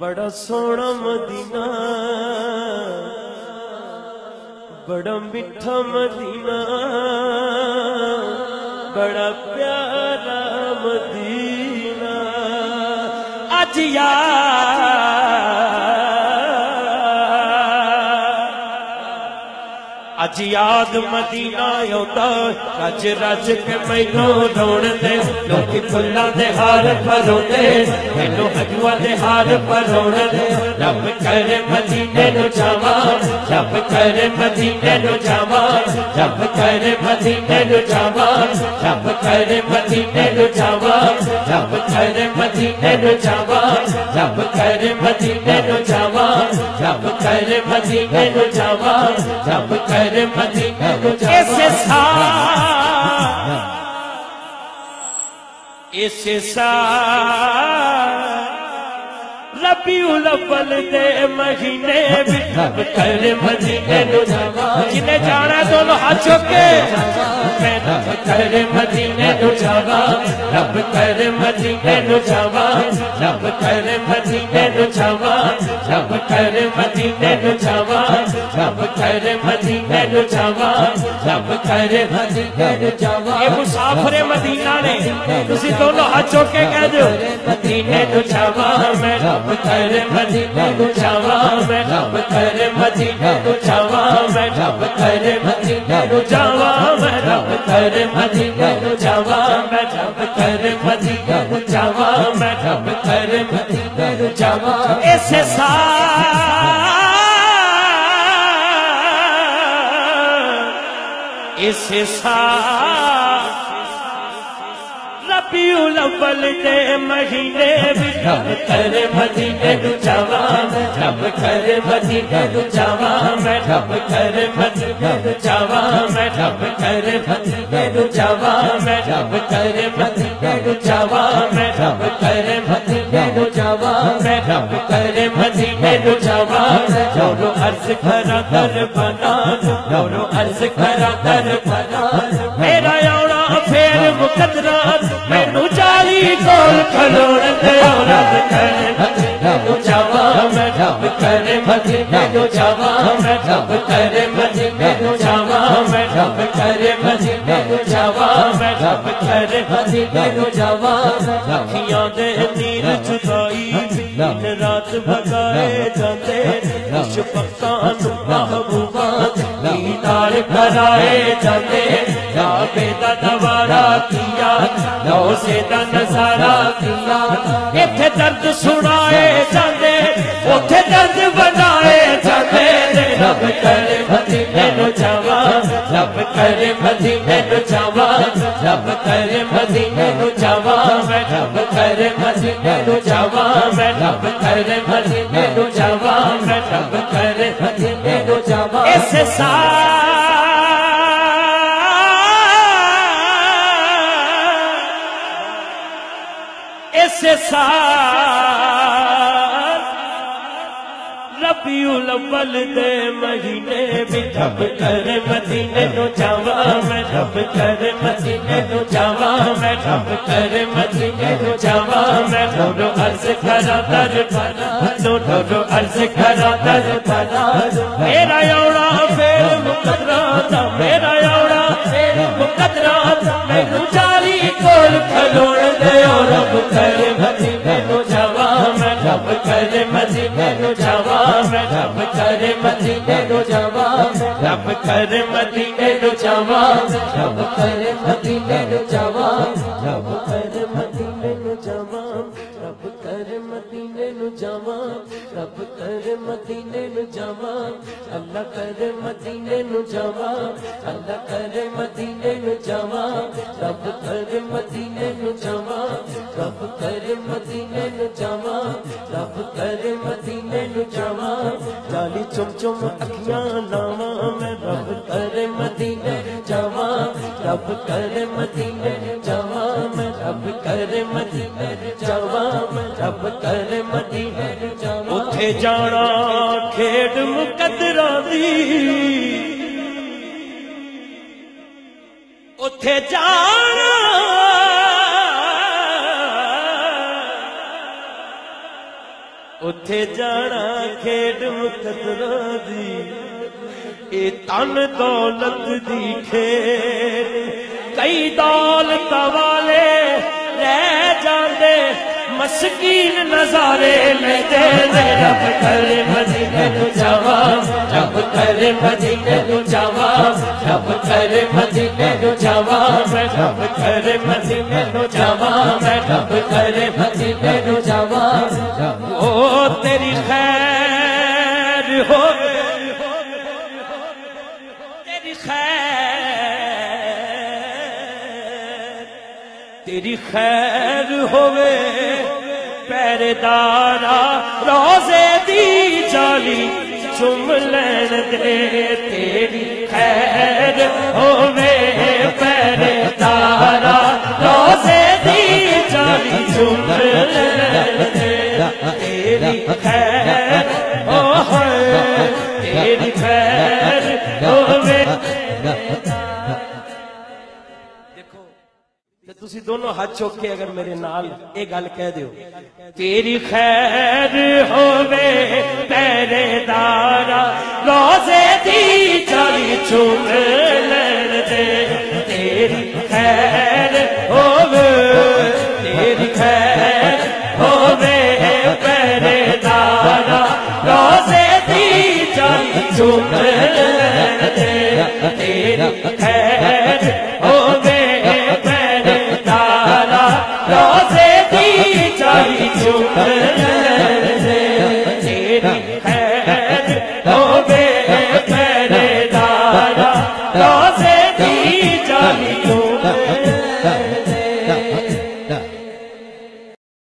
बड़ा सोना मदीना। बड़ा मिठा मदीना। बड़ा प्यारा मदीना। अजिया अज याद मदीना औंदा रज रज के मैनू रोणदे लोकी फुल्लां दे हार परोंदे मैनू हजुआ दे हार परोंदे रब करे मदीने नु जावा रब करे मदीने नु जावा रब करे मदीने नु जावा रब करे मदीने नु जावा रब करे मदीने नु जावा रब करे मदीने नु जावा रब करे मदीने नु जावा रब करे ऐसे सा ऐसे सा रबी उलबल दे महीने कर मदीने जिन्हें जाना दोनों हाथ के? मैं रब कर मदीने जावा रब कर मदीने जावा। रब कर मदीने जावा। रब कर मदीने जावा। रब कर मदीने जवान रब करे भज कर जवान ये मुसाफिर मदीना ने तुसी दोनों हाथ जोड़ के कह दो मदीने तो जवान मैं रब करे मदीने तो जवान मैं रब करे मदीने तो जवान मैं रब करे मदीने तो जवान मैं रब करे मदीने तो जवान मैं रब करे मदीने तो जवान मैं रब करे मदीने तो जवान ऐसे साथ इस साबल दे महीने करे भजी अव्वल जे महीने रब कर मदीने नु जवान रब कर मदीने नु जवान रब करे भजी नु जवान रब कर मदीने नु जवान रब कर मदीने नु जवान रब कर मदीने नु जवान रब करे भजी नु जवान अर्ज़ करा दर बनान गौरो अर्ज़ करा दर बनान। मेरा औड़ा फेर मुकदरा, मैनू चाली कोल खलोड़ ते औड़ा करे मैनू जावा मैं रब करे मज़े मैनू जावा मैं रब करे मज़े मैनू जावा मैं रब करे मज़े मैनू जावा मैं रब करे मज़े मैनू जावा अखियाँ दे नीर चुकाई रात भगाए जाते। शुभकान महबूबान, मीनार कराए जाते राबे दा दवारा किया नौ से दा नज़ारा किया। इथे दर्द सुनाए जाते उथे दर्द बनाए जाते रब करे मदीने नु जावा रब करे मदीने नु जावा रब करे मदीने नु जावा रब करे मदीने नु जावा रब करे मदीने सारबीले मे टप करे बची जवाप करे बची जूं जाम हल सिखा डोडो हल सिका कर मदीने न रब कर मदीने न रब कर मदीने न रब कर मदीने न जावा अल्लाह कर मदीने न जावा अल्लाह कर मदीने न जावा रब कर मदीने नु जावा मैं रब कर मदीने नु जावा मैं रब कर मदीने नु जावा उथे जाना खेड मुकदरां दी ਉੱਥੇ ਜਾਣਾ ਉੱਥੇ ਜਾਣਾ ਖੇਡ ਮੁਕਦਰਾਂ ਦੀ ਇਹ ਤਨ ਦੌਲਤ ਦੀ ਖੇਡ ਕਈ ਦੌਲਤ ਵਾਲੇ ਰਹਿ ਜਾਂਦੇ ਮਸਕੀਨ ਨਜ਼ਾਰੇ ਮੈਂ ਤੇਰੇ ਰੱਬ ਕਰੇ ਮਦੀਨੇ ਨੂੰ ਜਾਵਾ ਰੱਬ ਕਰੇ ਮਦੀਨੇ ਨੂੰ ਜਾਵਾ ਰੱਬ ਕਰੇ ਮਦੀਨੇ ਨੂੰ ਜਾਵਾ ਮੈਂ ਰੱਬ ਕਰੇ ਮਦੀਨੇ ਨੂੰ ਜਾਵਾ ਮੈਂ ਰੱਬ ਕਰੇ ਮਦੀਨੇ ਨੂੰ ਜਾਵਾ ਉਹ ਤੇਰੀ ਖੈਰ ਹੋ तेरी खैर होवे पैरेदारा रोज़े दी चाली चुम लैन दे तेरी खैर होवे। ਤੁਸੀਂ ਦੋਨੋਂ ਹੱਥ ਚੁੱਕ ਕੇ ਅਗਰ ਮੇਰੇ ਨਾਲ ਇਹ ਗੱਲ ਕਹਿ ਦਿਓ ਤੇਰੀ ਖੈਰ ਹੋਵੇ ਪਹਿਰੇਦਾਰਾ ਰੋਜ਼ੇ ਦੀ ਚਾਲੀ ਚੁੰਮ ਲੈਣ ਦੇ ਤੇਰੀ ਖੈਰ ਹੋਵੇ ਤੇਰੀ ਖੈਰ ਹੋਵੇ ਪਹਿਰੇਦਾਰਾ ਰੋਜ਼ੇ ਦੀ ਚਾਲੀ ਚੁੰਮ ਲੈਣ ਦੇ ਤੇਰੀ ਖੈਰ तेरी